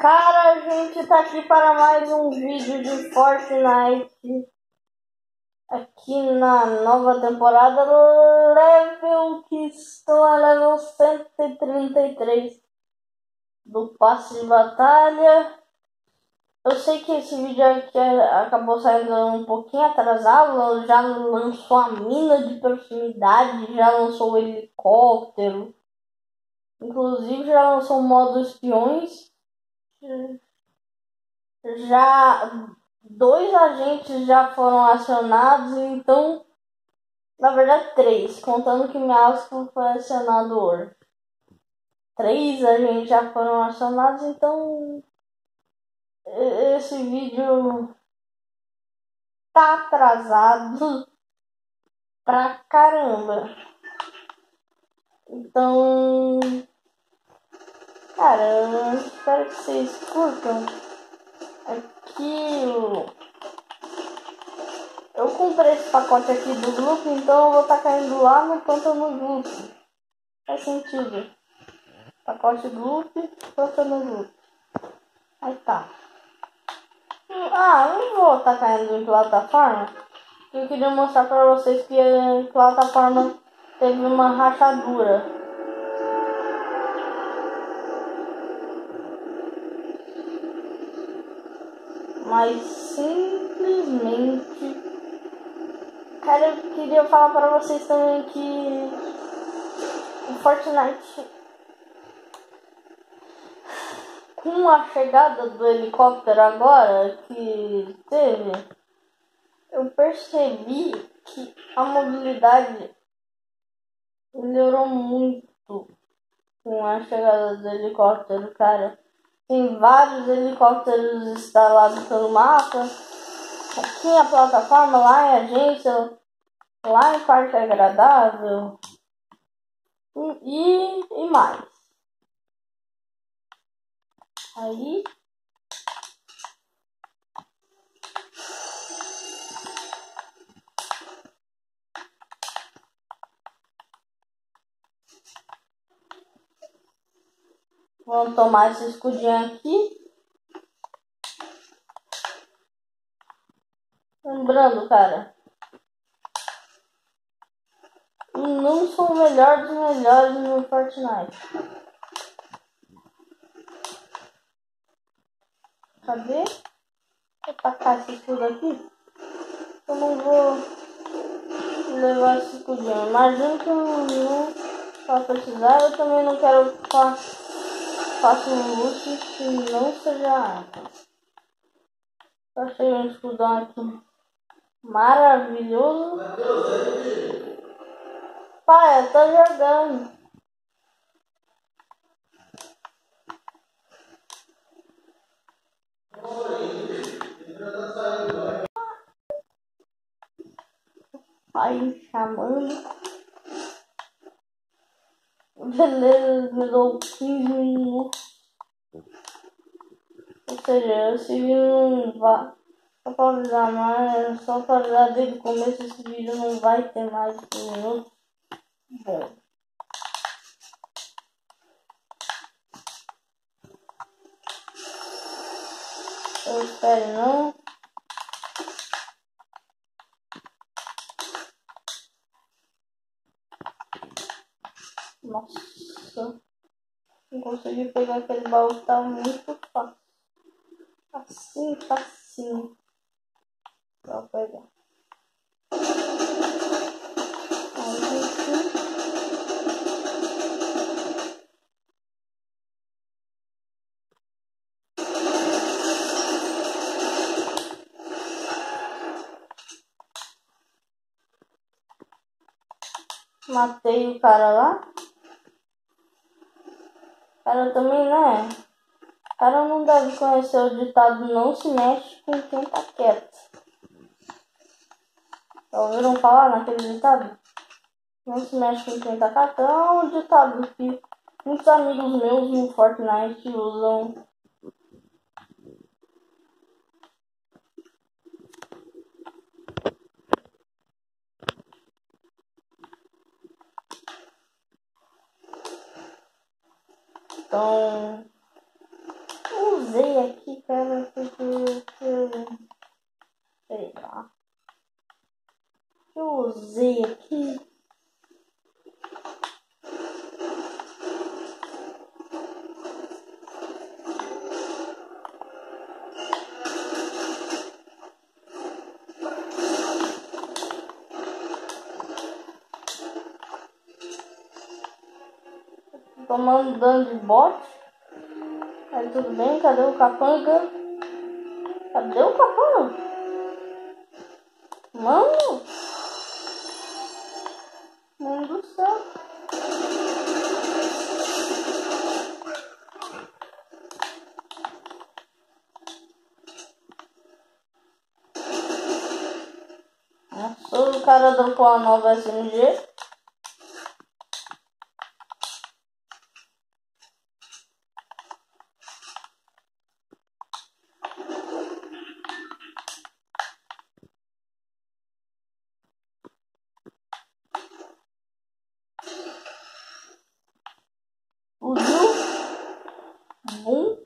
Cara, a gente tá aqui para mais um vídeo de Fortnite. Aqui na nova temporada, level que estou a level 133 do passe de batalha. Eu sei que esse vídeo aqui acabou saindo um pouquinho atrasado, já lançou a mina de proximidade, já lançou o helicóptero, inclusive já lançou o modo espiões já dois agentes já foram acionados, então na verdade três, contando que Miasco foi acionado hoje. Três agentes já foram acionados, então esse vídeo tá atrasado pra caramba. Então Cara, eu espero que vocês curtam aquilo. Eu comprei esse pacote aqui do grupo, então eu vou estar tá caindo lá no pântano grupo. Faz sentido. Pacote grupo, pântano grupo. Aí tá. Ah, eu não vou estar tá caindo em plataforma. Eu queria mostrar pra vocês que a plataforma teve uma rachadura. Mas simplesmente. Cara, eu queria falar para vocês também que o Fortnite, com a chegada do helicóptero agora que teve, eu percebi que a mobilidade melhorou muito com a chegada do helicóptero, cara. Tem vários helicópteros instalados pelo mapa. Aqui a plataforma, lá em agência, lá em Parque Agradável. E, e mais. Aí Vamos tomar esse escudinho aqui. Lembrando, cara. Não sou o melhor dos melhores no Fortnite. Cadê? Vou tacar esse escudo aqui. Eu não vou levar esse escudinho. Imagina que eu não vai precisar. Eu também não quero ficar faça um luxo que não seja arma. Achei um aqui maravilhoso. Pai, eu tô jogando. Pai chamando. Beleza, dou 15 minutos. Ou seja, esse vídeo não vai. Só pra avisar mais, só pra avisar desde o começo, esse vídeo não vai ter mais de minutos. Bom. Eu espero não. Nossa. Não consegui pegar aquele baú, tá muito fácil. Assim, facinho. Pra pegar. Matei o cara lá. Cara também, né? O cara não deve conhecer o ditado não se mexe com quem tá quieto. Já ouviram falar naquele ditado? Não se mexe com quem tá quieto. É ditado que muitos amigos meus no Fortnite usam Então, tomando dano de bote. Aí tudo bem, cadê o capanga? Cadê o capanga? Mano! Mano do céu! Nossa, o cara dropou a nova SMG. Bom.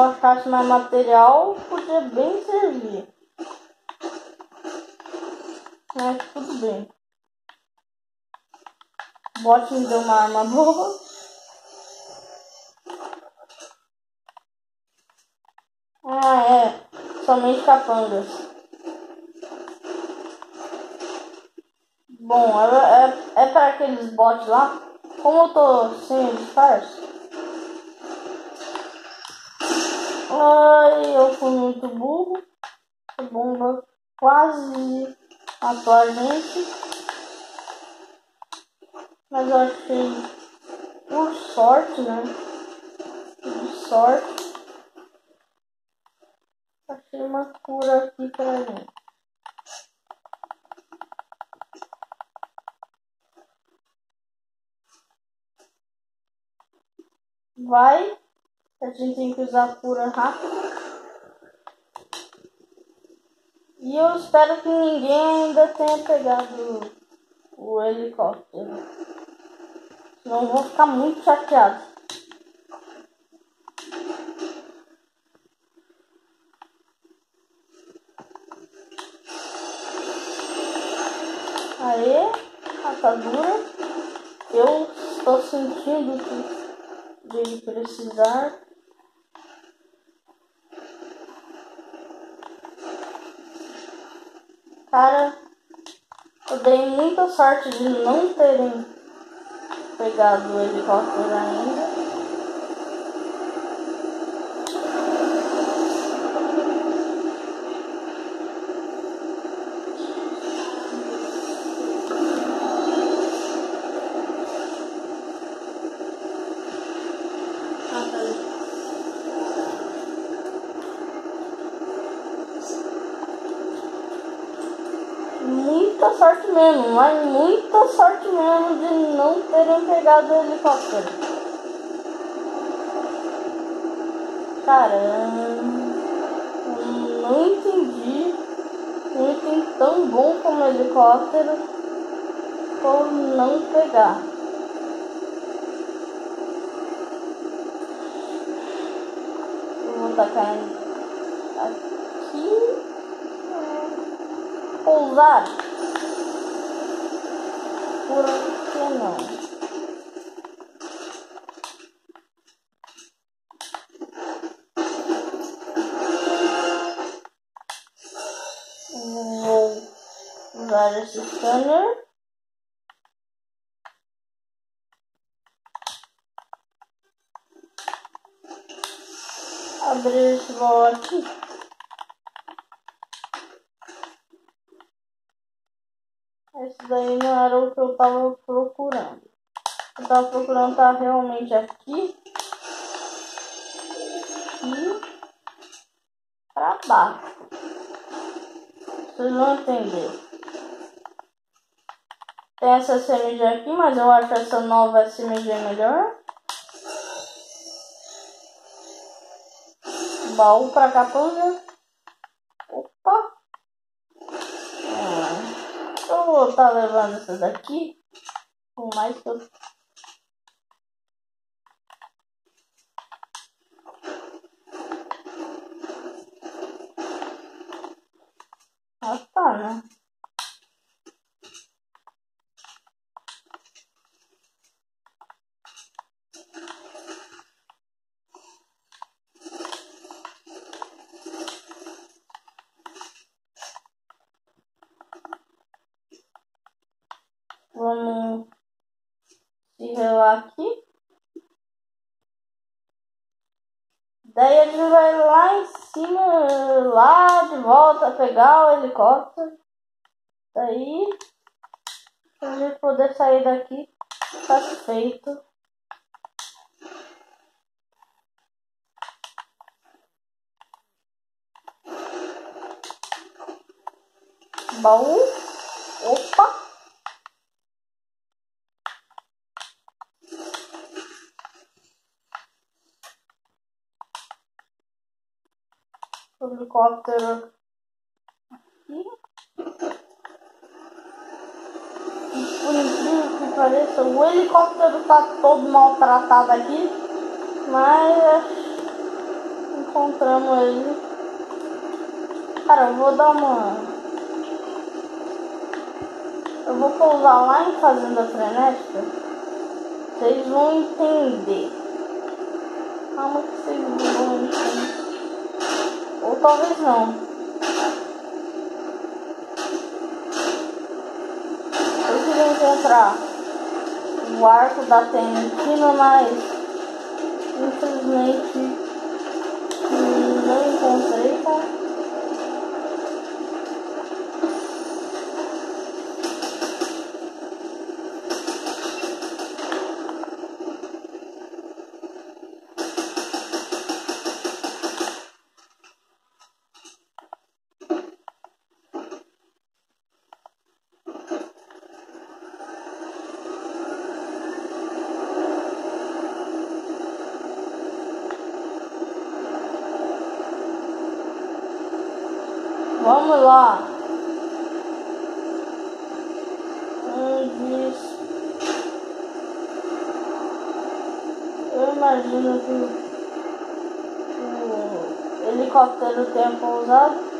Se eu achasse mais material, podia bem servir. Mas tudo bem. Bot me deu uma arma boa. Ah, é. Somente capangas. Bom, é, é, é para aqueles bots lá. Como eu tô sem disfarce. Ai, eu fui muito burro. A bomba quase atualmente, mas eu achei por sorte, né? Por sorte, achei uma cura aqui pra mim. Vai, a gente tem que usar a cura rápido. E eu espero que ninguém ainda tenha pegado o helicóptero. Senão eu vou ficar muito chateado. Aê, atadura. Eu estou sentindo que de precisar Cara, eu dei muita sorte de não terem pegado o helicóptero ainda. Sorte mesmo, mas muita sorte mesmo de não terem pegado o helicóptero. Caramba, não entendi um item tão bom como helicóptero por não pegar. Eu vou tacar aqui. Pousar que não? Vou usar esse scanner. Abrir esse baú aqui. Esse daí não era o que eu tava procurando. Eu tava procurando tá realmente aqui. E pra baixo. Vocês vão entender. Tem essa SMG aqui, mas eu acho essa nova SMG melhor. Baú pra capanga. Vou estar levando essa daqui. Por mais eu Ah, tá, né? Vamos se relar aqui. Daí ele vai lá em cima, lá de volta, pegar o helicóptero. Daí, pra gente poder sair daqui satisfeito. Baú. Opa! o helicóptero aqui. Por incrível que pareça, o helicóptero tá todo maltratado aqui, mas encontramos ele. Cara, eu vou dar uma. Eu vou pousar lá em Fazenda Frenética. Vocês vão entender. Calma que vocês vão entender. Talvez não. Eu queria encontrar o arco da Tentina, mas infelizmente não encontrei, tá? Vamos lá. Eu imagino que o helicóptero tenha pousado.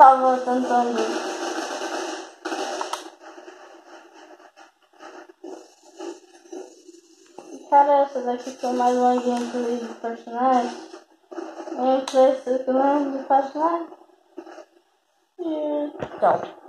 É, eu tava tentando. Cara, essa daqui foi mais uma gameplay do personagem. Gameplay do personagem. E tchau.